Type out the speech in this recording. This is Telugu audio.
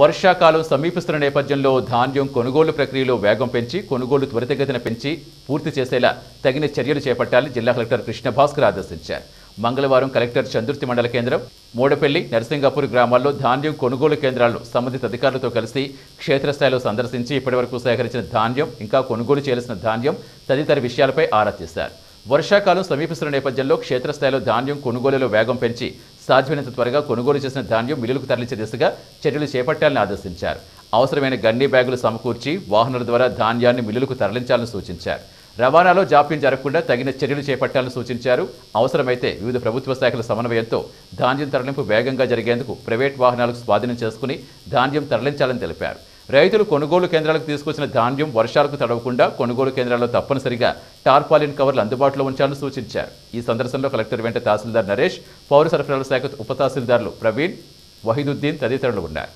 వర్షాకాలం సమీపిస్తున్న నేపథ్యంలో ధాన్యం కొనుగోలు ప్రక్రియలో వేగం పెంచి కొనుగోలు త్వరితగతిన పెంచి పూర్తి చేసేలా తగిన చర్యలు చేపట్టాలని జిల్లా కలెక్టర్ కృష్ణ భాస్కర్ ఆదేశించారు. మంగళవారం కలెక్టర్ చందుర్తి మండల కేంద్రం మూడపల్లి నరసింగాపూర్ గ్రామాల్లో ధాన్యం కొనుగోలు కేంద్రాలను సంబంధిత అధికారులతో కలిసి క్షేత్రస్థాయిలో సందర్శించి ఇప్పటివరకు సేకరించిన ధాన్యం ఇంకా కొనుగోలు చేయాల్సిన ధాన్యం తదితర విషయాలపై ఆరా తీశారు. వర్షాకాలం సమీపిస్తున్న నేపథ్యంలో క్షేత్రస్థాయిలో ధాన్యం కొనుగోలులో వేగం పెంచి సాధ్యమైనంత త్వరగా కొనుగోలు చేసిన ధాన్యం మిల్లులకు తరలించే దిశగా చర్యలు చేపట్టాలని ఆదేశించారు. అవసరమైన గన్నీ బ్యాగులు సమకూర్చి వాహనాల ద్వారా ధాన్యాన్ని మిల్లులకు తరలించాలని సూచించారు. రవాణాలో జాప్యం జరగకుండా తగిన చర్యలు చేపట్టాలని సూచించారు. అవసరమైతే వివిధ ప్రభుత్వ శాఖల సమన్వయంతో ధాన్యం తరలింపు వేగంగా జరిగేందుకు ప్రైవేట్ వాహనాలకు స్వాధీనం చేసుకుని ధాన్యం తరలించాలని తెలిపారు. రైతులు కొనుగోలు కేంద్రాలకు తీసుకొచ్చిన ధాన్యం వర్షాలకు తడవకుండా కొనుగోలు కేంద్రాల్లో తప్పనిసరిగా టార్పాలిన్ కవర్లు అందుబాటులో ఉంచాలని సూచించారు. ఈ సందర్శనలో కలెక్టర్ వెంట తహసీల్దార్ నరేష్ పౌర సరఫరాల శాఖ ఉప తహసీల్దార్లు ప్రవీణ్ వహీదుద్దీన్ తదితరులు ఉన్నారు.